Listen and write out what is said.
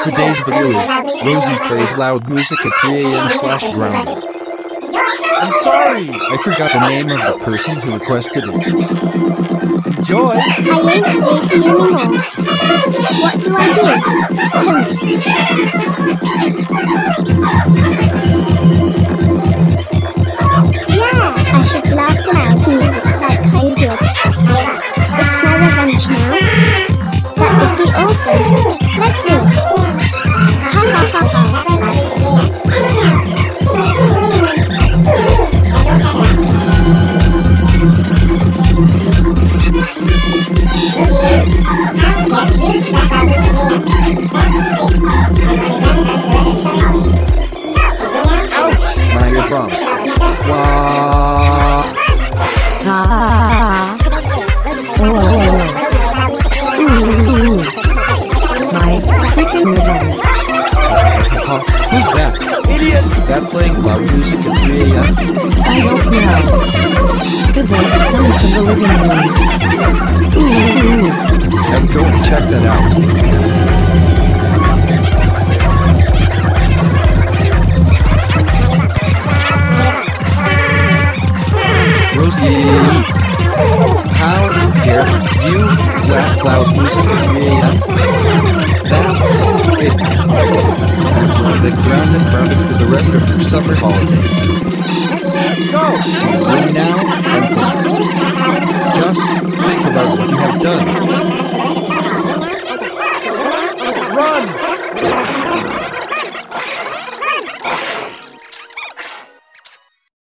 Today's video is Rosie plays loud music at 3 a.m. slash grounded. I'm sorry. I forgot the name of the person who requested it. Enjoy. I ain't sleepy anymore. What do I do? yeah, I should blast loud music like I did. It's my revenge now. That would be awesome. Who's that? Idiot. That playing loud music at 3 a.m.? I don't know. Voice is from the living room. Check that out. Rosie, here. You blast loud music at me. That's it. They ground and grounded for the rest of your summer holiday. Go! Right now, just think about what you have done.